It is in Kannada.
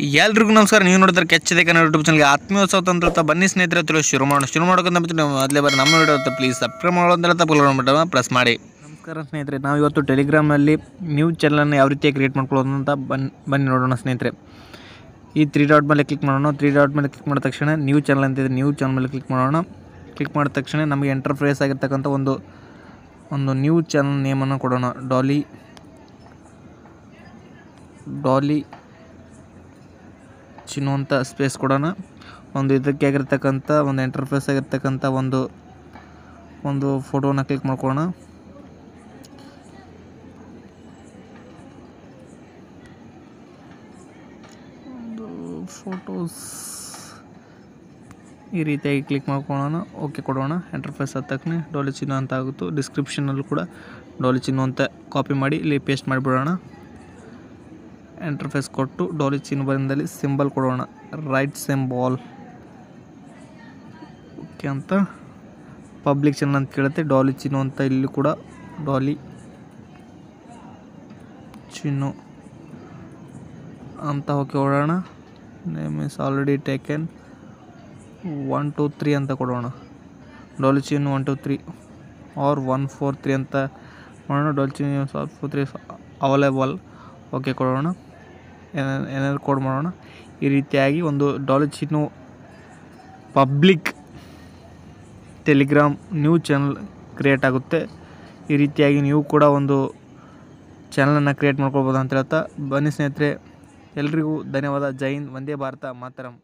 ಎಲ್ರಿಗೂ ನಮಸ್ಕಾರ. ನೀವು ನೋಡಿದ್ರೆ ಕೆಚ್ಚದೆ ಕನ್ನಡ ಯೂಟ್ಯೂಬ್ ಚಾನಲ್ಗೆ ಆತ್ಮೀಯೋತ್ಸವ ತಂತ್ರ ಬನ್ನಿ ಸ್ನೇಹಿತರೆ ತಿಳಿ ಶುರು ಮಾಡೋಣ. ಶುರು ಮಾಡೋಕ್ಕಂತ ಬಿಟ್ಟು ನಾವು ಅದೇ ಬಾರಿ ನಮ್ಮ ವಿಡಿಯೋ ಪ್ಲೀಸ್ ಸಬ್ಸ್ಕ್ರೈಬ್ ಮಾಡೋದಂತೆಲ್ಲ ತಪ್ಪು ಪ್ರೆಸ್ ಮಾಡಿ. ನಮಸ್ಕಾರ ಸ್ನೇಹಿತರೆ. ನಾವು ಇವತ್ತು ಟೆಲಿಗ್ರಾಮಲ್ಲಿ ನ್ಯೂ ಚಾನಲನ್ನು ಯಾವ ರೀತಿ ಕ್ರಿಯೇಟ್ ಮಾಡ್ಕೊಳ್ಳೋದು ಅಂತ ಬನ್ನಿ ಬನ್ನಿ ನೋಡೋಣ ಸ್ನೇಹಿತರೆ. ಈ ತ್ರೀ ಡಾಟ್ ಮೇಲೆ ಕ್ಲಿಕ್ ಮಾಡೋಣ. ತ್ರೀ ಡಾಟ್ ಮೇಲೆ ಕ್ಲಿಕ್ ಮಾಡಿದ ತಕ್ಷಣ ನ್ಯೂ ಚಾನಲ್ ಅಂತಿದೆ ನ್ಯೂ ಚಾನಲ್ ಮೇಲೆ ಕ್ಲಿಕ್ ಮಾಡೋಣ. ಕ್ಲಿಕ್ ಮಾಡಿದ ತಕ್ಷಣ ನಮಗೆ ಎಂಟರ್ಫ್ರೇಸ್ ಆಗಿರ್ತಕ್ಕಂಥ ಒಂದು ಒಂದು ನ್ಯೂ ಚಾನಲ್ ನೇಮನ್ನು ಕೊಡೋಣ. ಡಾಲಿ ಡಾಲಿ ಚಿನ್ನು ಅಂತ ಸ್ಪೇಸ್ ಕೊಡೋಣ. ಒಂದು ಇದಕ್ಕೆ ಆಗಿರ್ತಕ್ಕಂಥ, ಒಂದು ಎಂಟರ್ಫೇಸ್ ಆಗಿರ್ತಕ್ಕಂಥ ಒಂದು ಒಂದು ಫೋಟೋನ ಕ್ಲಿಕ್ ಮಾಡ್ಕೊಳ್ಳೋಣ. ಒಂದು ಫೋಟೋಸ್ ಈ ರೀತಿಯಾಗಿ ಕ್ಲಿಕ್ ಮಾಡ್ಕೊಳ್ಳೋಣ. ಓಕೆ ಕೊಡೋಣ. ಎಂಟರ್ಫೇಸ್ ಆದ ತಕ್ಷಣ ಡೋಲಿ ಚಿನ್ನು ಅಂತ ಆಗುತ್ತೋ ಡಿಸ್ಕ್ರಿಪ್ಷನಲ್ಲೂ ಕೂಡ ಡೋಲಿ ಚಿನ್ನು ಅಂತ ಕಾಪಿ ಮಾಡಿ, ಇಲ್ಲಿ ಪೇಸ್ಟ್ ಮಾಡಿಬಿಡೋಣ. ಎಂಟರ್ಫೇಸ್ ಕೊಟ್ಟು ಡಾಲಿ ಚಿನ್ ಬರಿಂದಲ್ಲಿ ಸಿಂಬಲ್ ಕೊಡೋಣ. ರೈಟ್ ಸಿಂಬಾಲ್ ಓಕೆ ಅಂತ. ಪಬ್ಲಿಕ್ ಚಾನಲ್ ಅಂತ ಕೇಳುತ್ತೆ. ಡಾಲಿ ಚಿನ್ನು ಅಂತ ಇಲ್ಲಿ ಕೂಡ ಡಾಲಿ ಚಿನ್ನು ಅಂತ ಓಕೆ ಕೊಡೋಣ. Name is already taken one two three ಅಂತ ಕೊಡೋಣ. Dolly Chinnu one two three R one four three ಅಂತ ಮಾಡೋಣ Dolly Chin four three available okay ಕೊಡೋಣ. ಏನಾದ್ರು ಕೋಡ್ ಮಾಡೋಣ. ಈ ರೀತಿಯಾಗಿ ಒಂದು dollar Chinnu public Telegram new channel create ಆಗುತ್ತೆ. ಈ ರೀತಿಯಾಗಿ ನೀವು ಕೂಡ ಒಂದು ಚಾನಲನ್ನು ಕ್ರಿಯೇಟ್ ಮಾಡ್ಕೊಳ್ಬೋದು ಅಂತ ಹೇಳ್ತಾ. ಬನ್ನಿ ಸ್ನೇಹಿತರೆ, ಎಲ್ರಿಗೂ ಧನ್ಯವಾದ. ಜೈ ಹಿಂದ್, ವಂದೇ ಭಾರತ, ಮಾತರಂ.